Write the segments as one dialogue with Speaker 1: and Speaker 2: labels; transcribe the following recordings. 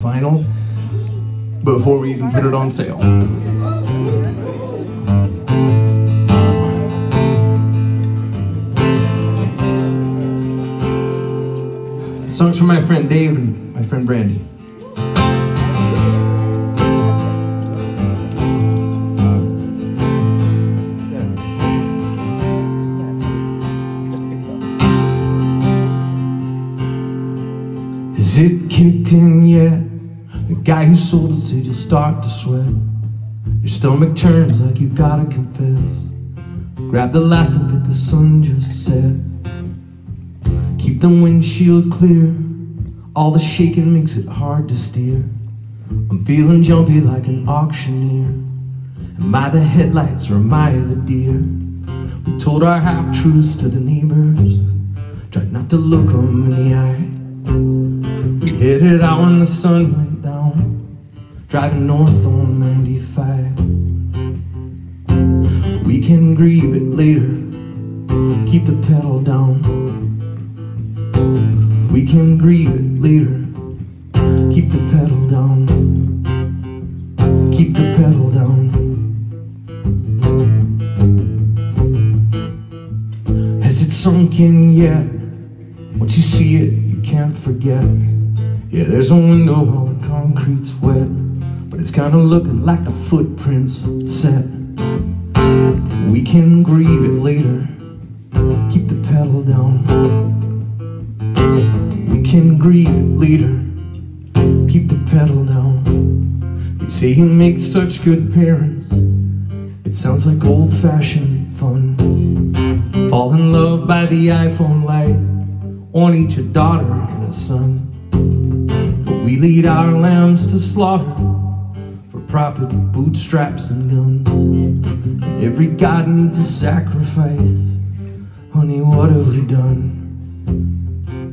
Speaker 1: vinyl before we even put it on sale. Song's from my friend Dave and my friend Brandy. Is it kicked in yet? The guy who sold it said you'll start to sweat. Your stomach turns like you gotta confess. Grab the last of it, the sun just set. Keep the windshield clear. All the shaking makes it hard to steer. I'm feeling jumpy like an auctioneer. Am I the headlights or am I the deer? We told our half truths to the neighbors. Tried not to look them in the eye. We hit it out when the sun went. Driving north on 95. We can grieve it later. Keep the pedal down. We can grieve it later. Keep the pedal down. Keep the pedal down. Has it sunk in yet? Once you see it, you can't forget. Yeah, there's a window, all the concrete's wet, but it's kinda looking like the footprints set. We can grieve it later. Keep the pedal down. We can grieve it later. Keep the pedal down. They say you make such good parents. It sounds like old fashioned fun. Fall in love by the iPhone light on each a daughter and a son. But we lead our lambs to slaughter profit, bootstraps, and guns. Every god needs a sacrifice. Honey, what have we done?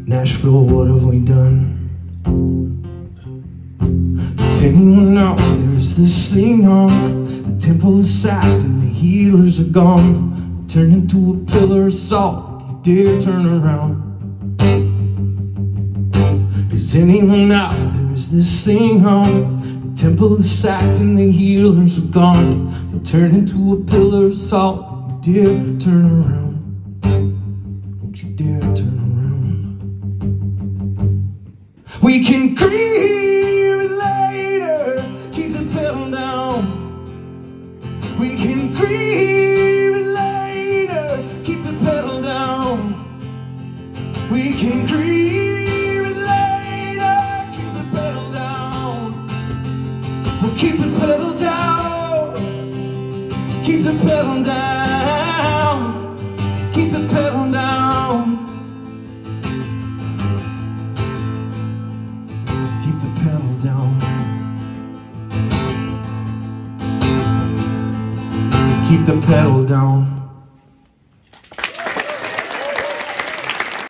Speaker 1: Nashville, what have we done? Does anyone know there's this thing on? The temple is sacked and the healers are gone. Turned into a pillar of salt. You dare turn around. Is anyone out there? Is this thing on? Temple is sacked and the healers are gone. You'll turn into a pillar of salt. Dare turn around. Don't you dare turn around. We can grieve it later. Keep the pedal down. We can grieve it later. Keep the pedal down. We can grieve keep the pedal down. Keep the pedal down. Keep the pedal down. Keep the pedal down. Keep the pedal down.